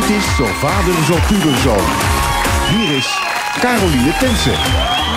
Dit is Zo Vader, Zo Puberzoon. Hier is Caroline Tensen.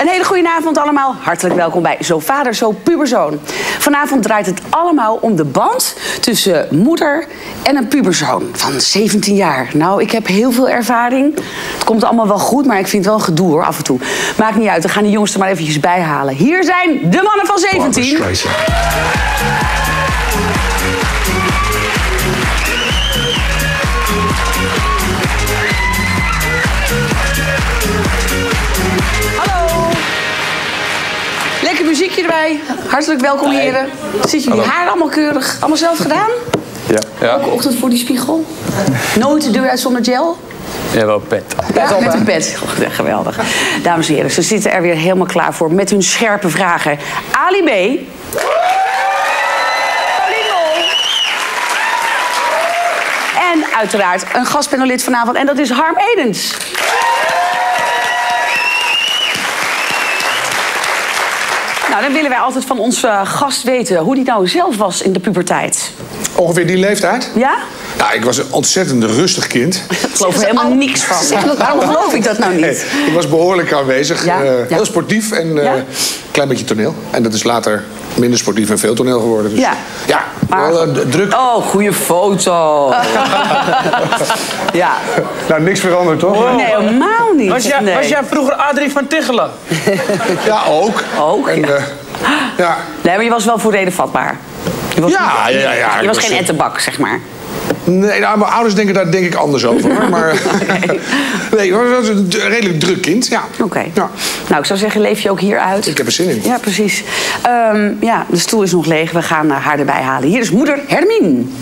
Een hele goede avond allemaal. Hartelijk welkom bij Zo Vader, Zo Puberzoon. Vanavond draait het allemaal om de band tussen moeder en een puberzoon van 17 jaar. Nou, ik heb heel veel ervaring. Het komt allemaal wel goed, maar ik vind het wel gedoe hoor, af en toe. Maakt niet uit, we gaan de jongens er maar eventjes bij halen. Hier zijn de mannen van 17. Erbij. Hartelijk welkom, heren. Zit jullie haar allemaal keurig? Allemaal zelf gedaan? Ja. ja. Elke ochtend voor die spiegel? Nooit de deur uit zonder gel? Ja, wel pet. Ja, met een pet. Oh, geweldig. Dames en heren, ze zitten er weer helemaal klaar voor met hun scherpe vragen. Ali B. En uiteraard een gastpanelist vanavond. En dat is Harm Edens. Nou, dan willen wij altijd van onze gast weten hoe die nou zelf was in de puberteit. Ongeveer die leeftijd? Ja? Nou, ik was een ontzettend rustig kind. Ik geloof er helemaal niks van. Waarom geloof ik dat nou Nee, niet? ik was behoorlijk aanwezig. Ja, eh. Heel sportief en een Ja? klein beetje toneel. En dat is later minder sportief en veel toneel geworden. Dus, Ja. ja Maar- wel, eh, druk. Oh, goede foto. ja. Nou, niks veranderd, toch? Nee, helemaal niet. Was jij, nee. was jij vroeger Adrie van Tichelen? Ja, ook. Ook, En, ja. eh, ja. Nee, maar je was wel voor reden vatbaar. Je was, Ja, ja, ja, ja. je was was, geen ettenbak, zeg maar. Nee, nou, mijn ouders denken daar denk ik anders over. hoor. Maar nee, ik was een redelijk druk kind. Ja. Oké. Ja. Nou, ik zou zeggen, leef je ook hier uit. Ik heb er zin in. Ja, precies. Ehm, ja, de stoel is nog leeg. We gaan eh, haar erbij halen. Hier is moeder Hermien.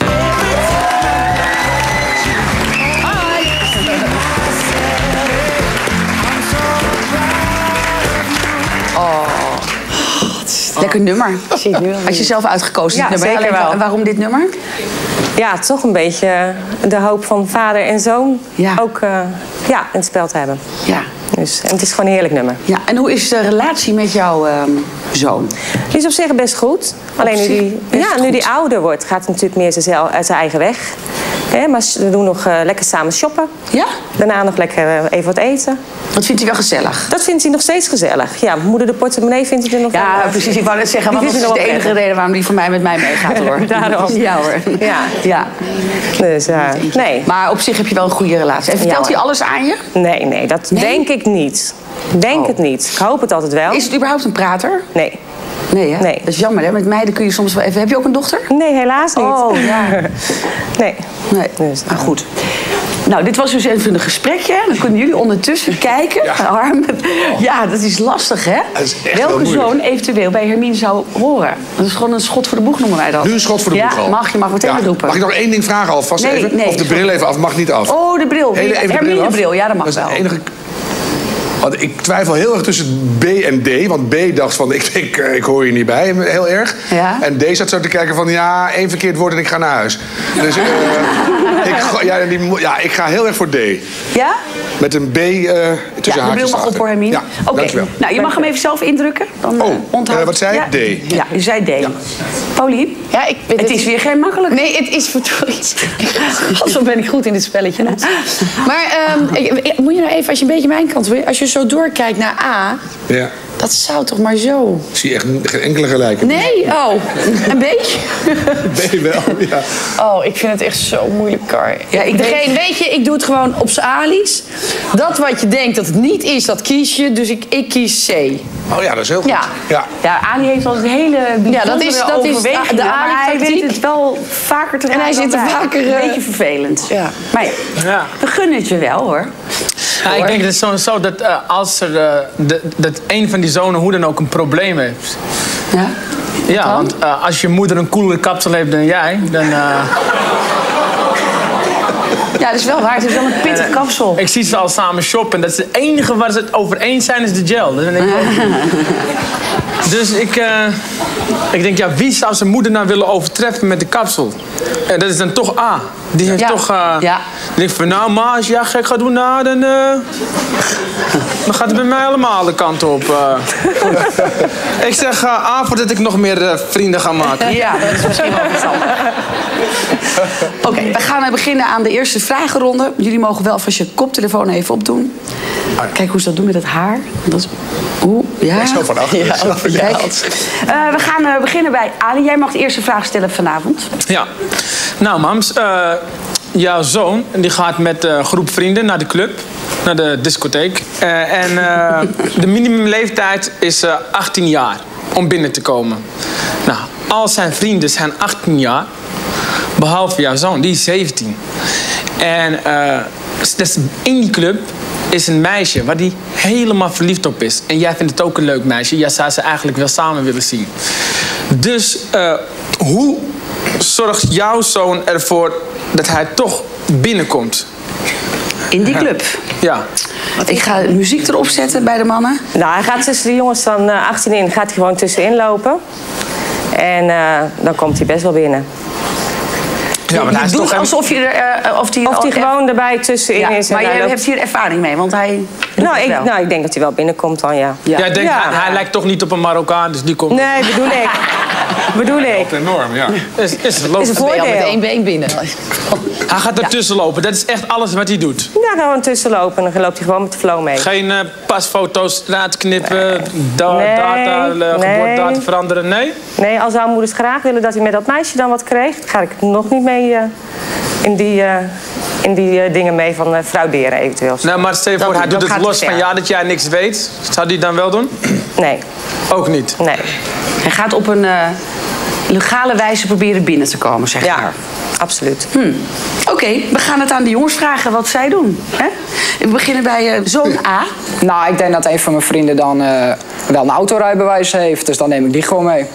Oh. Lekker nummer. Had je zelf uitgekozen Ja, dit nummer? zeker Alleen, wel. wa- Waarom dit nummer? Ja, toch een beetje de hoop van vader en zoon Ja. ook eh, ja, in het spel te hebben. Ja. Dus, en het is gewoon een heerlijk nummer. ja. En hoe is de relatie met jouw ehm, zoon? Die is op zich best goed. Alleen nu die, ja, nu goed. die ouder wordt, gaat hij natuurlijk meer zichzelf uit zijn eigen weg. Hè, maar we doen nog eh, lekker samen shoppen. Ja? Daarna nog lekker eh, even wat eten. Dat vindt hij wel gezellig. Dat vindt hij nog steeds gezellig. Ja, moeder de portemonnee vindt hij er nog Ja, wel, eh, precies. Ik wou net zeggen, want dat is de enige reden waarom die van mij met mij meegaat, hoor. Daarom. Ja, hoor. Ja. ja. Dus, eh, nee. Maar op zich heb je wel een goede relatie. En vertelt Ja, hij alles aan je? nee, nee, dat Nee? denk ik niet. Denk Oh. het niet. Ik hoop het altijd wel. Is het überhaupt een prater? Nee. Nee, hè? Nee. Dat is jammer, hè? Met meiden kun je soms wel even... Heb je ook een dochter? Nee, helaas niet. Oh, ja. Nee. Nee. Dus, Nou, goed. Nou, dit was dus even een gesprekje. Dan kunnen jullie ondertussen kijken. Ja. Harm. Ja, dat is lastig, hè? Dat is echt Welke wel moeilijk. zoon eventueel bij Hermine zou horen? Dat is gewoon een schot voor de boeg, noemen wij dat. Nu een schot voor de ja, boeg al. mag. Je mag meteen Ja. roepen. Mag ik nog één ding vragen alvast Nee, even? nee, of de bril even af? Mag niet af. Oh, de bril. Hele even de Hermine bril af. bril. Ja, dat mag Dat is wel. enige... Want ik twijfel heel erg tussen B en D. Want B dacht van, ik, ik, eh, ik hoor je niet bij, heel erg. Ja. En D zat zo te kijken van, ja, één verkeerd woord en ik ga naar huis. Dus eh, ik, ga- ja, die, ja, ik ga heel erg voor D. Ja? Met een B eh tussen Ja, de bril haakjes mag op voor Hermine. Ja, Oké, dankjewel. nou, je mag hem even zelf indrukken. Dan, Oh, onthoud- wat zei ik? Ja. D. Ja, je zei D. Paulien? Ja, ik weet Het is weer geen makkelijk. Nee, het is verdorie. Zo ben ik goed in dit spelletje. Maar ehm, ik- moet je nou even, als je een beetje mijn kant wil, als je zo doorkijkt naar A, Ja. dat zou toch maar zo. Ik zie echt geen enkele gelijke. Nee, oh, een beetje. B wel, ja. Oh, ik vind het echt zo moeilijk, Kar. Ja, ik Degene, weet je, ik doe het gewoon op z'n ali's. Dat wat je denkt dat het niet is, dat kies je. Dus ik, ik kies C. Oh ja, dat is heel goed. Ja. ja. Ja, Ali heeft al een hele Ja, dat is- dat is de- de maar hij weet het wel vaker te En hij zit er vaker, Een eh, beetje vervelend. Ja. Maar ja, Ja. we gunnen het je wel, hoor. Ja, ik denk dat het sowieso dat eh, als er eh, de, dat een van die zonen hoe dan ook een probleem heeft. Ja? Ja, want eh, als je moeder een coolere kapsel heeft dan jij, dan. Ja, dat is wel waar. Het is wel een pittig kapsel. ik zie ze al samen shoppen. Dat is het enige waar ze het over eens zijn, is de gel. Dus dan denk ik, Dus ik, eh, ik denk, ja, wie zou zijn moeder nou willen overtreffen met de kapsel? En dat is dan toch A. Die heeft Ja. toch... eh Ja. Die denkt van, nou, maar als jij gek gaat doen, nou, dan, eh, dan gaat het bij mij allemaal de kant op. ik zeg A, voordat ik nog meer vrienden ga maken. Ja, dat is misschien wel verstandig. Oké, we gaan beginnen aan de eerste vragenronde. Jullie mogen wel vast je koptelefoon even opdoen. Kijk hoe ze dat doen met het haar. Dat is... Oeh, ja. Zo van achter. Ja, kijk. Eh, we gaan eh, beginnen bij Ali. Jij mag de eerste vraag stellen vanavond. Ja. Nou, mams, eh, jouw zoon die gaat met een groep vrienden naar de club, naar de discotheek. Eh, en eh, de minimumleeftijd is eh, 18 jaar om binnen te komen. Nou, al zijn vrienden zijn 18 jaar, behalve jouw zoon, die is 17. En eh, dus in die club is een meisje waar die helemaal verliefd op is. En jij vindt het ook een leuk meisje. Jij zou ze eigenlijk wel samen willen zien. Dus eh, hoe zorgt jouw zoon ervoor dat hij toch binnenkomt? In die club. Ja. Ik ga de muziek erop zetten bij de mannen. Nou, hij gaat tussen de jongens van eh 18 in, gaat hij gewoon tussenin lopen. En eh, dan komt hij best wel binnen. Ja, maar hij is Doe toch het alsof je er... eh, of die, Of hij gewoon erbij tussenin is. maar jij hebt hier ervaring mee, want hij... nou, het ik, nou, ik denk dat hij wel binnenkomt dan, ja. Ja. Jij denkt, Ja. hij, hij lijkt toch niet op een Marokkaan, dus die komt... Nee, bedoel ik. bedoel ik. Enorm, ja. Is, is het Is een logisch. Ben je al met voordeel. één been binnen? Hij gaat ertussen lopen, dat is echt alles wat hij doet. Ja, gewoon tussenlopen en dan loopt hij gewoon met de flow mee. Geen eh, pasfoto's, straat knippen, da- Nee, data, eh, nee. geboortedata veranderen, nee? Nee, als haar moeders graag willen dat hij met dat meisje dan wat kreeg, ga ik nog niet mee eh, in die, eh, in die eh, dingen mee van eh, frauderen eventueel. Nou, maar stel je voor, Dat- hij doet het los van ja dat jij niks weet. Zou hij dan wel doen? Nee, Ook niet. nee. Hij gaat op een eh, legale wijze proberen binnen te komen, zeg Ja, maar. absoluut. Oké, we gaan het aan de jongens vragen wat zij doen. Hè? We beginnen bij eh, zoon A. Nou, ik denk dat een van mijn vrienden dan eh, wel een autorijbewijs heeft. Dus dan neem ik die gewoon mee.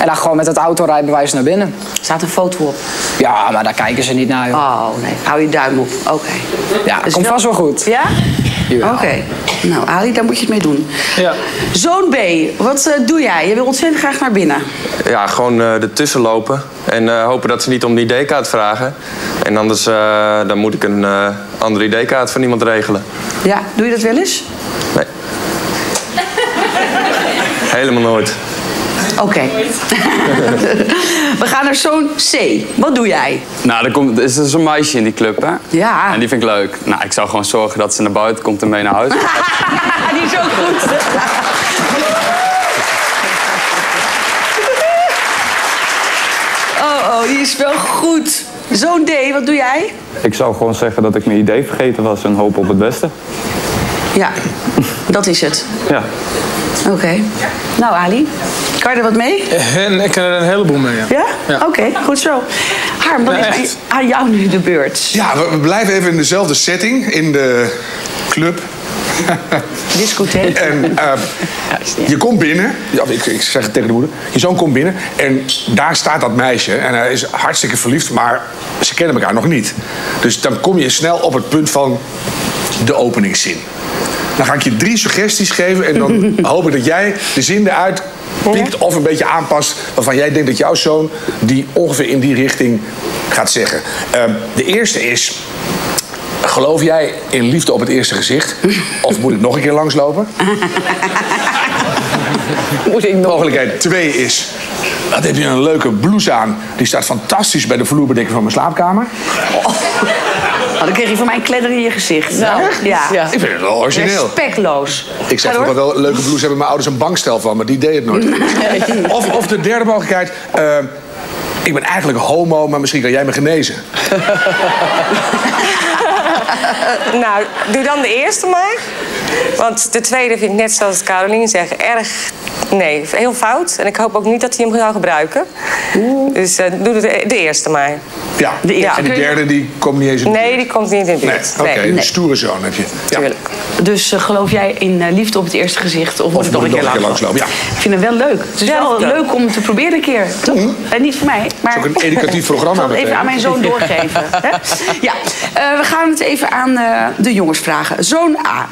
En dan gewoon met het autorijbewijs naar binnen. Er staat een foto op. Ja, maar daar kijken ze niet naar, joh. Oh nee, hou je duim op. Oké. Ja, Dus komt wel- vast wel goed. Ja? Oké. Nou, Ali, daar moet je het mee doen. Ja. Zoon B, wat eh, doe jij? Je wil ontzettend graag naar binnen. Ja, gewoon eh ertussen lopen. En eh, hopen dat ze niet om die ID-kaart vragen. En anders eh, dan moet ik een eh, andere ID-kaart van iemand regelen. Ja, doe je dat wel eens? Nee. Helemaal nooit. Oké. we gaan naar zoon C. Wat doe jij? Nou, er, komt, er is dus een meisje in die club, hè? Ja. En die vind ik leuk. Nou, ik zou gewoon zorgen dat ze naar buiten komt en mee naar huis. Die is ook goed. Oh, oh, die is wel goed. Zoon D, wat doe jij? Ik zou gewoon zeggen dat ik mijn idee vergeten was en hoop op het beste. Ja, dat is het. Ja. Oké. Nou, Ali, kan je er wat mee? En ik kan er een heleboel mee. Ja. Ja? Ja. Oké, goed zo. Harm, dan is echt. aan, jou nu de beurt. Ja, we, we blijven even in dezelfde setting. In de club. Discotheek. En eh, je komt binnen. Ja, ik, ik zeg het tegen de moeder. Je zoon komt binnen. En daar staat dat meisje. En hij is hartstikke verliefd. Maar ze kennen elkaar nog niet. Dus dan kom je snel op het punt van de openingszin. Dan ga ik je drie suggesties geven. En dan hoop ik dat jij de zin eruit pikt of een beetje aanpast. Waarvan jij denkt dat jouw zoon die ongeveer in die richting gaat zeggen. Ehm, de eerste is... Geloof jij in liefde op het eerste gezicht? Of moet ik nog een keer langslopen? Mogelijkheid 2 is... Wat heb je een leuke blouse aan? Die staat fantastisch bij de vloerbedekking van mijn slaapkamer. Oh, dan kreeg je van mij een kledder in je gezicht. Nou, ja. ja. Ik vind het wel origineel. Respectloos. Ik zeg door. wel een leuke blouse hebben mijn ouders een bankstel van, maar die deed het nooit. Of, of de derde mogelijkheid. eh, ik ben eigenlijk homo, maar misschien kan jij me genezen. Nou, doe dan de eerste. Want de tweede vind ik net zoals Caroline zegt erg... Nee, heel fout. En ik hoop ook niet dat hij hem zou gebruiken. Dus eh, doe de, de eerste maar. Ja, De eerste. en die derde die komt niet eens in de Nee, die komt niet in de Nee, oké, Nee. een stoere zoon heb je. Ja. Tuurlijk. Dus eh, geloof jij in eh, liefde op het eerste gezicht? Of moet ik nog een keer keer langslopen, Ik vind hem wel leuk. Het is Ja, wel leuk om te proberen een keer. Toch? En niet voor mij. Maar is ook een educatief programma Ik zal het even aan mijn zoon doorgeven. hè? Ja, eh, we gaan het even aan de jongens vragen. Zoon A.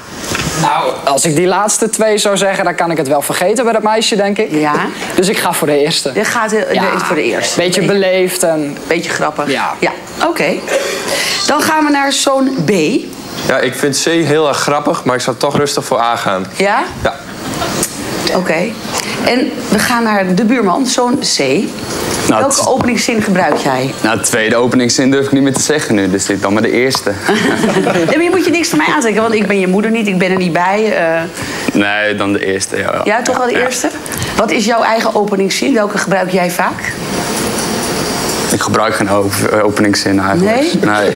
Nou, als ik die laatste twee zou zeggen, dan kan ik het wel vergeten bij dat meisje, denk ik. Ja. Dus ik ga voor de eerste. Je gaat eh, Ja. voor de eerste. Beetje beleefd en... Beetje grappig. Ja. Ja, oké. Dan gaan we naar zoon B. Ja, ik vind C heel erg grappig, maar ik zou toch rustig voor A gaan. Ja? Ja. Oké. En we gaan naar de buurman, zoon C. Nou, Welke openingszin gebruik jij? Nou, de tweede openingszin durf ik niet meer te zeggen nu, dus dit dan maar de eerste. Nee, maar je moet je niks van mij aantrekken, want ik ben je moeder niet, ik ben er niet bij. eh. Nee, dan de eerste, ja. ja, toch wel de eerste? Wat is jouw eigen openingszin? Welke gebruik jij vaak? Ik gebruik geen op- openingszin eigenlijk. Nee? Nee.